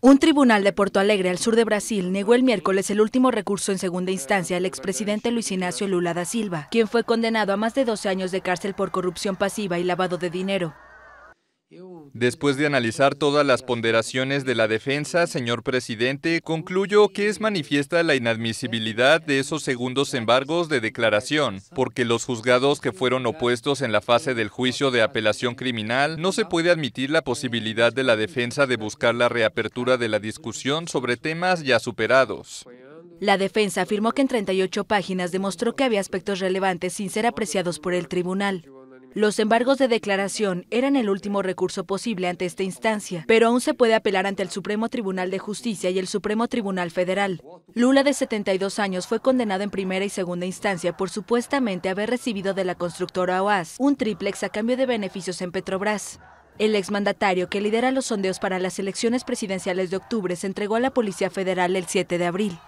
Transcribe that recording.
Un tribunal de Porto Alegre, al sur de Brasil, negó el miércoles el último recurso en segunda instancia al expresidente Luis Ignacio Lula da Silva, quien fue condenado a más de 12 años de cárcel por corrupción pasiva y lavado de dinero. Después de analizar todas las ponderaciones de la defensa, señor presidente, concluyo que es manifiesta la inadmisibilidad de esos segundos embargos de declaración, porque los juzgados que fueron opuestos en la fase del juicio de apelación criminal no se puede admitir la posibilidad de la defensa de buscar la reapertura de la discusión sobre temas ya superados. La defensa afirmó que en 38 páginas demostró que había aspectos relevantes sin ser apreciados por el tribunal. Los embargos de declaración eran el último recurso posible ante esta instancia, pero aún se puede apelar ante el Supremo Tribunal de Justicia y el Supremo Tribunal Federal. Lula, de 72 años, fue condenado en primera y segunda instancia por supuestamente haber recibido de la constructora OAS un triplex a cambio de beneficios en Petrobras. El exmandatario que lidera los sondeos para las elecciones presidenciales de octubre se entregó a la Policía Federal el 7 de abril.